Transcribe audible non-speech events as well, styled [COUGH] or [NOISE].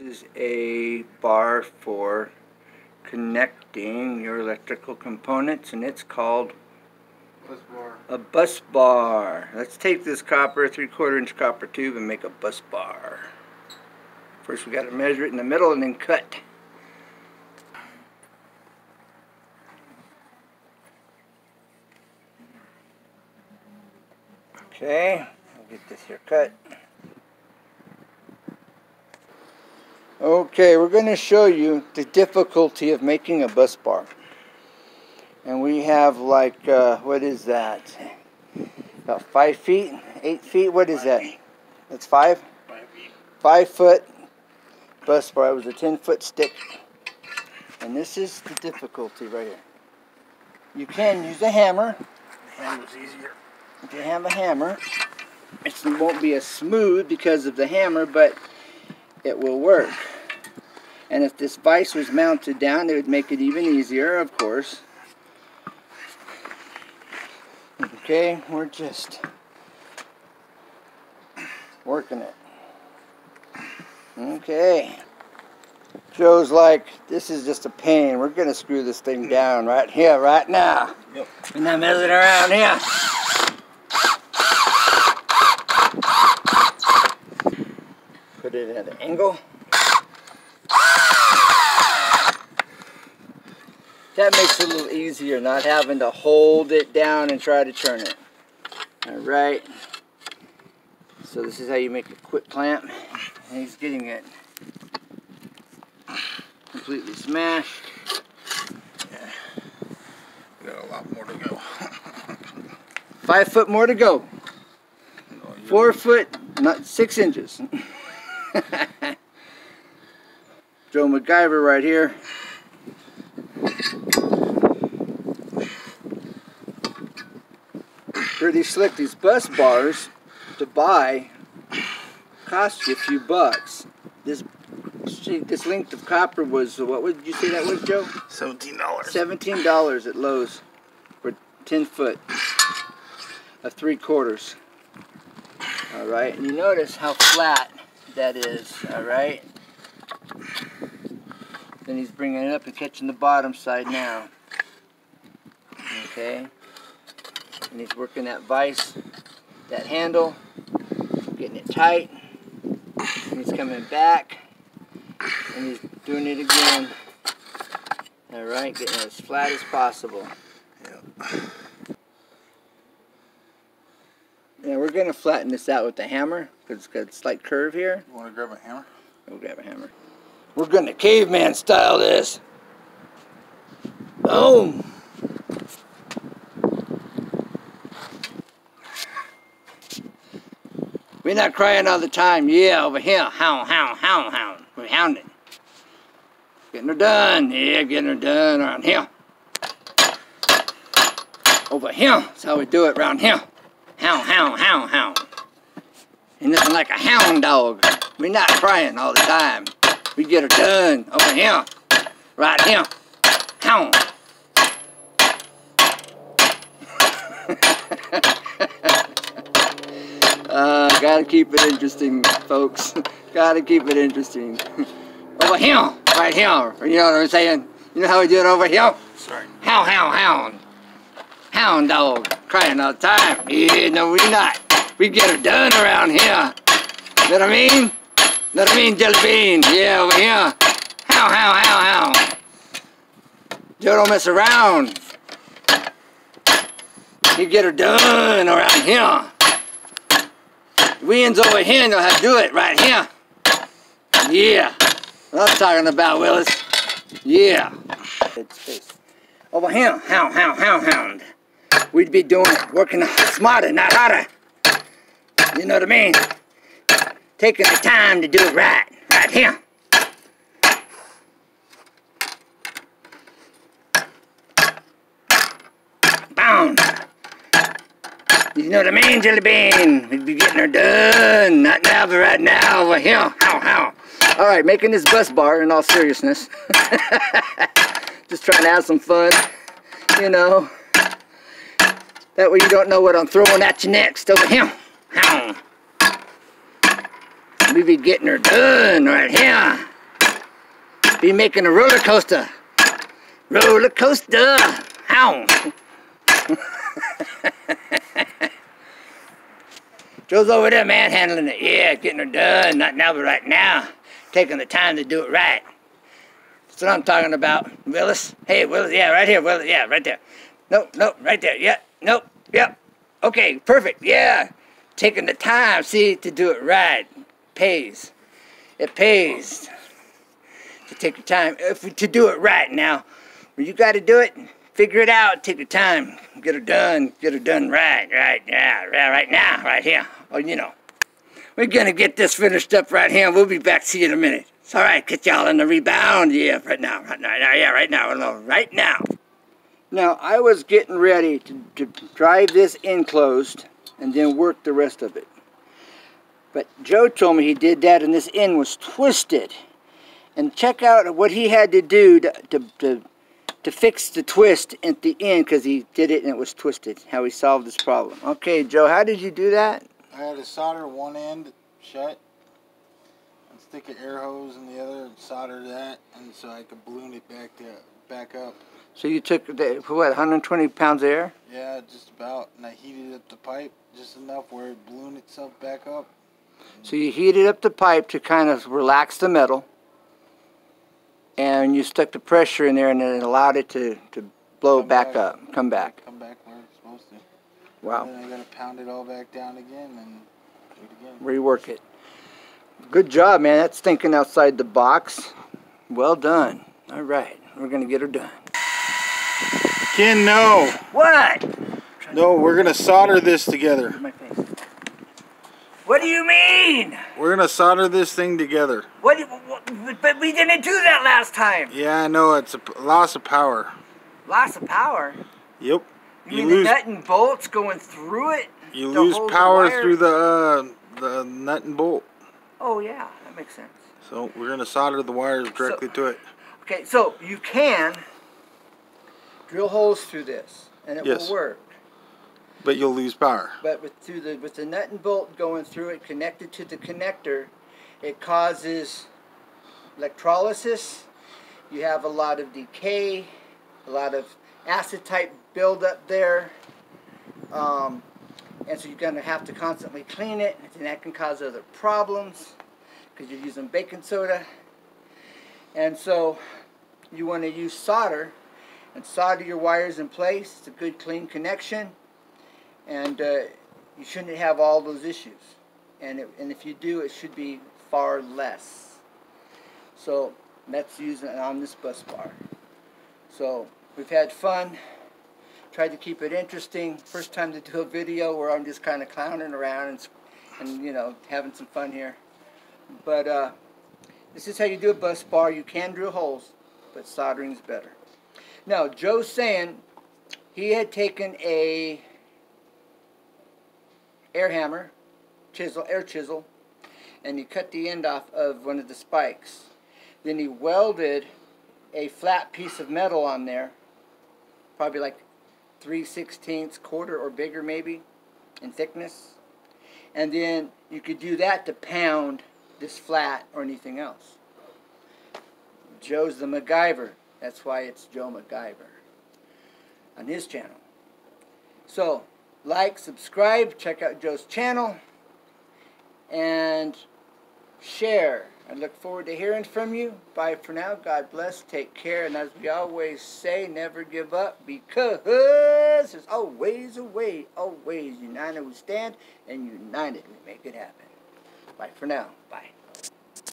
is a bar for connecting your electrical components and it's called Bus bar. a bus bar. Let's take this copper, three quarter inch copper tube and make a bus bar. First we got to measure it in the middle and then cut. Okay, I'll get this here cut. Okay, we're going to show you the difficulty of making a bus bar. And we have like, uh, what is that? About five feet? Eight feet? What is that? That's five? Five foot bus bar. It was a 10 foot stick. And this is the difficulty right here. You can use a hammer. Hand was easier. If you have a hammer, it won't be as smooth because of the hammer, but it will work. And if this vise was mounted down, it would make it even easier, of course. Okay, we're just working it. Okay. Joe's like, this is just a pain. We're going to screw this thing down right here, right now. Yep. We're not messing around here. Put it at an angle. That makes it a little easier, not having to hold it down and try to turn it. Alright. So this is how you make a quick clamp. And he's getting it completely smashed. We got a lot more to go. Five foot more to go. Oh, Four foot, not six inches. [LAUGHS] Joe MacGyver right here. Pretty slick. These bus bars to buy cost you a few bucks. This this length of copper was what would you say that was, Joe? Seventeen dollars. Seventeen dollars at Lowe's for ten foot of three quarters. All right, and you notice how flat that is. All right. Then he's bringing it up and catching the bottom side now. Okay. And he's working that vise, that handle, getting it tight. And he's coming back, and he's doing it again. All right, getting it as flat as possible. Yeah, we're gonna flatten this out with the hammer because it's got a slight curve here. You want to grab a hammer? We'll grab a hammer. We're gonna caveman style this. Boom. We're not crying all the time. Yeah, over here. Hound, hound, hound, hound. We're hounding. Getting her done. Yeah, getting her done around here. Over here. That's how we do it around here. Hound, hound, hound, hound. Ain't nothing like a hound dog. We're not crying all the time. We get her done over here. Right here. Hound. [LAUGHS] [LAUGHS] gotta keep it interesting, folks. [LAUGHS] gotta keep it interesting. [LAUGHS] over here. Right here. You know what I'm saying? You know how we do it over here? Sorry. Hound, hound, hound. Hound dog. Crying all the time. Yeah, no, we not. We get her done around here. Know what I mean? Know what I mean, Jelly Bean? Yeah, over here. Hound, hound, hound, hound. Joe don't mess around. You get her done around here. Wins over here know how to do it right here. Yeah. What I'm talking about, Willis. Yeah. Over here, hound, hound, hound, hound. We'd be doing it, working smarter, not harder. You know what I mean? Taking the time to do it right, right here. Boom. You know what I mean, Jelly Bean? We'd be getting her done. Not now, but right now, over here. How, how. All right, making this bus bar in all seriousness. [LAUGHS] Just trying to have some fun, you know. That way you don't know what I'm throwing at you next. Over here. How. We be getting her done right here. be making a roller coaster. Roller coaster. How? [LAUGHS] Joe's over there manhandling it. Yeah, getting her done. Not now, but right now. Taking the time to do it right. That's what I'm talking about. Willis. Hey, Willis. Yeah, right here, Willis. Yeah, right there. Nope, nope, right there. Yeah, nope, yep. Okay, perfect. Yeah. Taking the time, see, to do it right. Pays. It pays to take your time. If, to do it right now. When you got to do it, figure it out. Take your time. Get it done. Get it done right. Right. Yeah. Right, right now. Right here. Oh, you know. We're to get this finished up right here. We'll be back to you in a minute. It's all right. Get y'all in the rebound. Yeah, right now. Right now. Yeah, right now. Right now. Now, I was getting ready to, to drive this enclosed and then work the rest of it. But Joe told me he did that and this end was twisted. And check out what he had to do to, to, to, to fix the twist at the end because he did it and it was twisted, how he solved this problem. Okay, Joe, how did you do that? I had to solder one end shut and stick an air hose in the other and solder that and so I could balloon it back to back up. So you took, the, what, 120 pounds of air? Yeah, just about. And I heated up the pipe just enough where it ballooned itself back up. So you heated up the pipe to kind of relax the metal. And you stuck the pressure in there and then it allowed it to, to blow back, back, up, come back. Come back where it's supposed to. Wow. And then I gotta pound it all back down again and do it again. Rework it. Good job, man. That's thinking outside the box. Well done. All right. We're going to get her done. Ken, no. What? No, we're gonna solder this together. My face. What do you mean? We're gonna solder this thing together. What, what? But we didn't do that last time. Yeah, I know it's a loss of power. Loss of power. Yep. You, You mean lose- the nut and bolts going through it? You lose the power wire? through the uh, the nut and bolt. Oh yeah, that makes sense. So we're gonna solder the wires directly to it. Okay, so you can drill holes through this, and it Yes. will work. But you'll lose power. But with through the with the nut and bolt going through it, connected to the connector, it causes electrolysis. You have a lot of decay, a lot of acid type buildup there, um, and so you're going to have to constantly clean it, and that can cause other problems because you're using baking soda. And so you want to use solder and solder your wires in place. It's a good clean connection and uh, you shouldn't have all those issues. And it, and if you do, it should be far less. So that's it on this bus bar. So we've had fun. Tried to keep it interesting. First time to do a video where I'm just kind of clowning around and, and you know having some fun here. But uh, this is how you do a bus bar. You can drill holes, but soldering is better. Now Joe's saying he had taken a air hammer, chisel, air chisel, and he cut the end off of one of the spikes. Then he welded a flat piece of metal on there, probably like 3 sixteenths, quarter or bigger maybe, in thickness. And then you could do that to pound this flat or anything else. Joe's the MacGyver. That's why it's Joe MacGyver on his channel. So, like, subscribe, check out Joe's channel, and share. I look forward to hearing from you. Bye for now. God bless. Take care. And as we always say, never give up because there's always a way. Always united we stand, and united we make it happen. Bye for now. Bye.